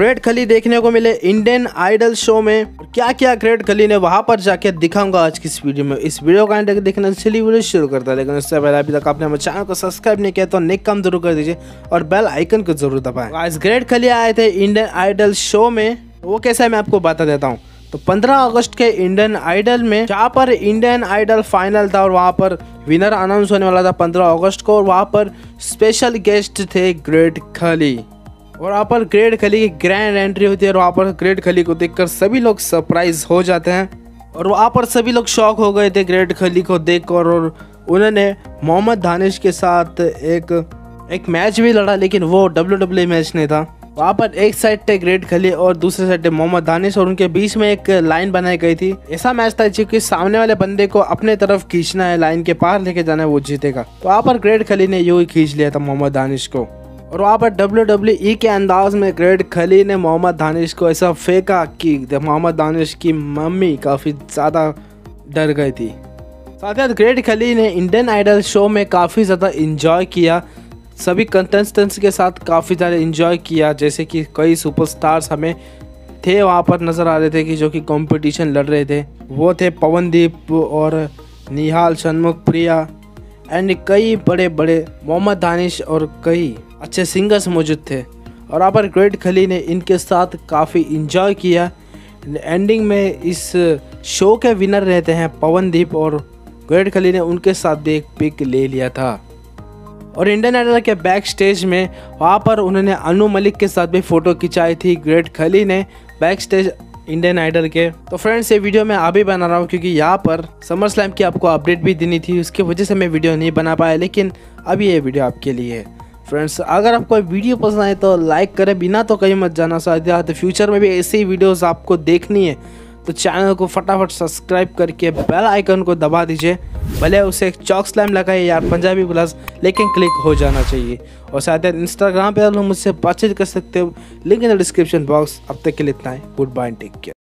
Great खली देखने को मिले इंडियन आइडल शो में। और क्या क्या ग्रेट खली ने वहाँ पर जाके दिखाऊँगा आज की इस वीडियो में। इस वीडियो को एंड देखना चलिए वीडियो शुरू करता है। लेकिन उससे पहले अभी तक आपने हमारे चैनल को सब्सक्राइब नहीं किया तो निक कम ज़रूर कर दीजिए और बेल आइकन को ज़रूर दबाएँ। आज ग्रेट खली आए थे इंडियन आइडल शो में। वो कैसा है मैं आपको बता देता हूँ। तो 15 अगस्त के इंडियन आइडल में जहाँ पर इंडियन आइडल फाइनल था और वहाँ पर विनर अनाउंस होने वाला था 15 अगस्त को। और वहाँ पर स्पेशल गेस्ट थे ग्रेट खली और वहाँ पर ग्रेट खली की ग्रैंड एंट्री होती है और वहाँ पर ग्रेट खली को देखकर सभी लोग सरप्राइज़ हो जाते हैं। और वहाँ पर सभी लोग शॉक हो गए थे ग्रेट खली को देखकर और उन्होंने मोहम्मद दानिश के साथ एक एक मैच भी लड़ा, लेकिन वो डब्ल्यू डब्ल्यू मैच नहीं था। वहाँ पर एक साइड थे ग्रेट खली और दूसरे साइड थे मोहम्मद दानिश और उनके बीच में एक लाइन बनाई गई थी। ऐसा मैच था जो क्योंकि सामने वाले बंदे को अपने तरफ़ खींचना है लाइन के पार लेके जाना है, वो जीतेगा। तो वहाँ पर ग्रेट खली ने यूँ ही खींच लिया था मोहम्मद दानिश को। और वहाँ पर डब्ल्यू डब्ल्यू ई के अंदाज में ग्रेट खली ने मोहम्मद दानिश को ऐसा फेंका कि मोहम्मद दानिश की मम्मी काफ़ी ज़्यादा डर गई थी। साथ ही साथ ग्रेट खली ने इंडियन आइडल शो में काफ़ी ज़्यादा इंजॉय किया। सभी कंटेस्टेंट्स के साथ काफ़ी ज़्यादा इंजॉय किया, जैसे कि कई सुपरस्टार्स हमें थे वहाँ पर नज़र आ रहे थे कि जो कि कंपटीशन लड़ रहे थे। वो थे पवनदीप और निहाल शनमुख प्रिया एंड कई बड़े बड़े मोहम्मद दानिश और कई अच्छे सिंगर्स मौजूद थे। और पर ग्रेट खली ने इनके साथ काफ़ी इंजॉय किया। एंडिंग में इस शो के विनर रहते हैं पवनदीप और ग्रेट खली ने उनके साथ भी एक पिक ले लिया था। और इंडियन आइडल के बैक स्टेज में वहाँ पर उन्होंने अनु मलिक के साथ भी फ़ोटो खिंचाई थी। ग्रेट खली ने बैक स्टेज इंडियन आइडल के। तो फ्रेंड्स ये वीडियो मैं अभी बना रहा हूँ क्योंकि यहाँ पर समर स्लैम की आपको अपडेट भी देनी थी। उसकी वजह से मैं वीडियो नहीं बना पाया, लेकिन अभी ये वीडियो आपके लिए। है फ्रेंड्स अगर आपको वीडियो पसंद आए तो लाइक करें, बिना तो कहीं मत जाना। साथ तो फ्यूचर में भी ऐसे ही वीडियोज़ आपको देखनी है तो चैनल को फटाफट सब्सक्राइब करके बेल आइकन को दबा दीजिए। भले उसे एक चौक स्लैम लगाए यार पंजाबी प्लस लेकिन क्लिक हो जाना चाहिए। और साथ शायद इंस्टाग्राम पर मुझसे बातचीत कर सकते हो। Link in the description box अब तक के लिए इतना है। Good bye take care